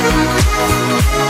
Música